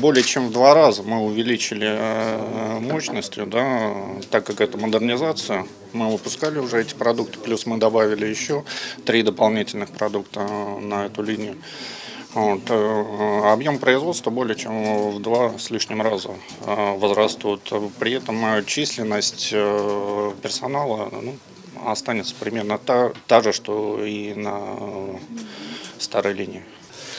Более чем в два раза мы увеличили э, мощностью, да, так как это модернизация. Мы выпускали уже эти продукты, плюс мы добавили еще три дополнительных продукта на эту линию. Вот, э, объем производства более чем в два с лишним раза э, возрастут. При этом э, численность э, персонала ну, останется примерно та, та же, что и на старой линии.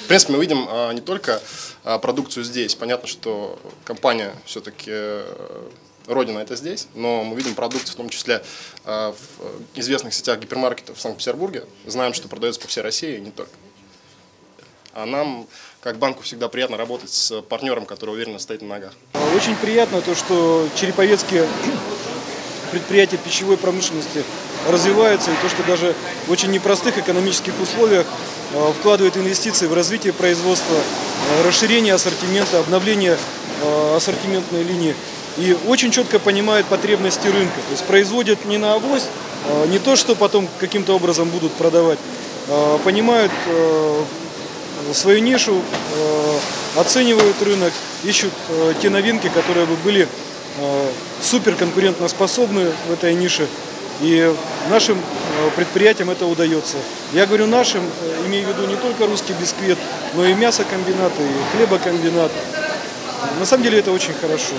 В принципе, мы видим а, не только а, продукцию здесь. Понятно, что компания все-таки э, родина это здесь, но мы видим продукцию в том числе а, в известных сетях гипермаркетов в Санкт-Петербурге. Знаем, что продается по всей России и не только. А нам, как банку, всегда приятно работать с партнером, который уверенно стоит на ногах. Очень приятно то, что череповецкие предприятия пищевой промышленности развиваются, и то, что даже в очень непростых экономических условиях э, вкладывают инвестиции в развитие производства, э, расширение ассортимента, обновление э, ассортиментной линии. И очень четко понимают потребности рынка. То есть производят не на авось, не то, что потом каким-то образом будут продавать, понимают свою нишу, оценивают рынок, ищут те новинки, которые бы были супер конкурентоспособны в этой нише. И нашим э, предприятиям это удается. Я говорю нашим, э, имею в виду не только русский бисквит, но и мясокомбинат, и хлебокомбинат. На самом деле это очень хорошо.